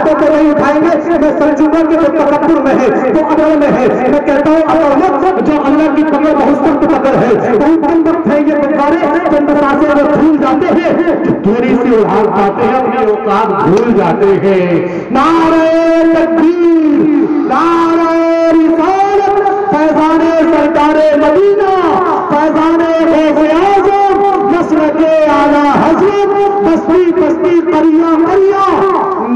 हाथों को नहीं उठाएँगे। मैं समझूँगा कि वो तकब्बुर में है वो अदल में है, मैं कहता हूँ वक्त जो अल्लाह की पकड़ बहुत सख्त पकड़ है बहुत कम वक्त है ये बुखारे चंद वो भूल जाते हैं कि थोड़ी सी उड़ान पाते हैं, अपनी औकात भूल जाते हैं। नारे तकबीर, नारे रिसालत, फैजाने सरकारे मदीना, फैजाने नस्र के आला हज़रत बस्ती बस्ती करिया करिया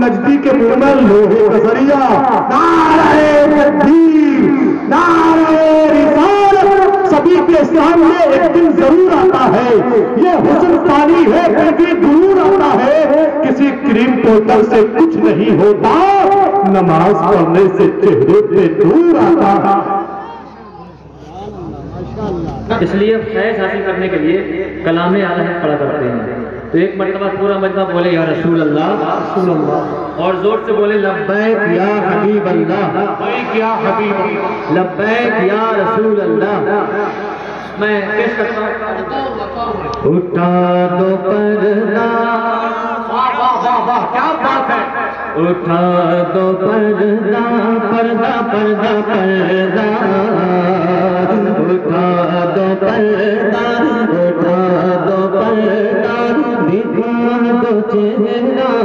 नजदी के मुँह में लोहे का नारे तकबीर नारे रिसालत सभी के सामने एक दिन ज़रूर आता है। ये हुस्न पानी है, फिर भी दूर आता है। किसी क्रीम पोतल से कुछ नहीं होता। नमाज़ पढ़ने से चेहरे पे दूर आता है। इसलिए फैज हासिल करने के लिए कलाम आला पढ़ा करते हैं। तो एक मरतबा पूरा मजमा बोले, या रसूल अल्लाह रसूल अल्लाह और ज़ोर से बोले, लब्बैक या हबीब अल्लाह क्या हबीब लब्बैक या रसूल अल्लाह मैं पेश करता हूँ। उठा दो पर्दा। वाह वाह वाह वाह, क्या बात है। उठा दो पर्दा पर्दा पर्दा पर्दा। उठा दो पर्दा, उठा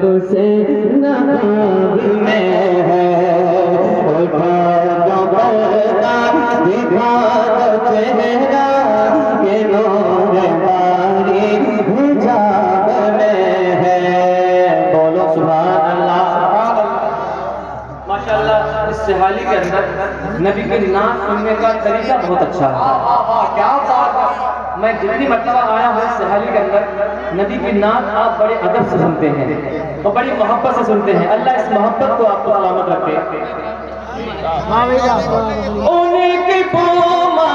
कब से में है। उठा दो पर्दा, दिखा दो चेहरा के नूर बारी हिजाब में है। बोलो सुभान अल्लाह माशाल्लाह इस सिहाली के अंदर नबी की नाम सुनने का तरीका बहुत अच्छा है क्या बात है। मैं जितनी मतलब आया हूँ सहाली के अंदर नदी की नाक आप बड़े अदब से सुनते हैं और बड़ी मोहब्बत से सुनते हैं। अल्लाह इस मोहब्बत को आपको सलामत रखे। उनकी पोमा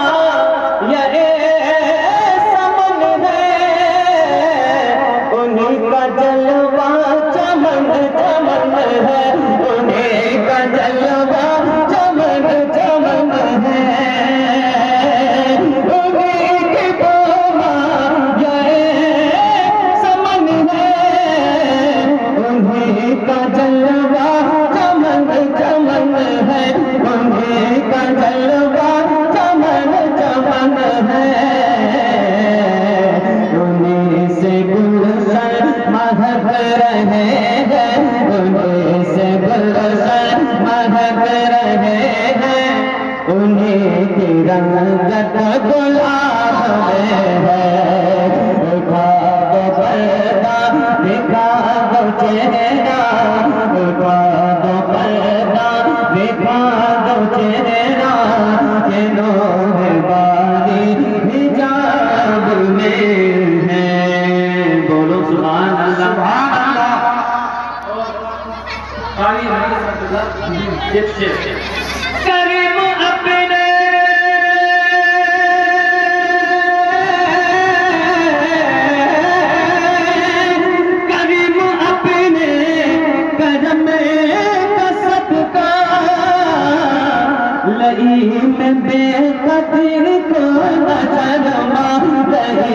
महक रहे हैं उन्हीं से गुलशन हैं की रंगत गुलाब करीमे करीमे सत कही न दे पतर तो जमाही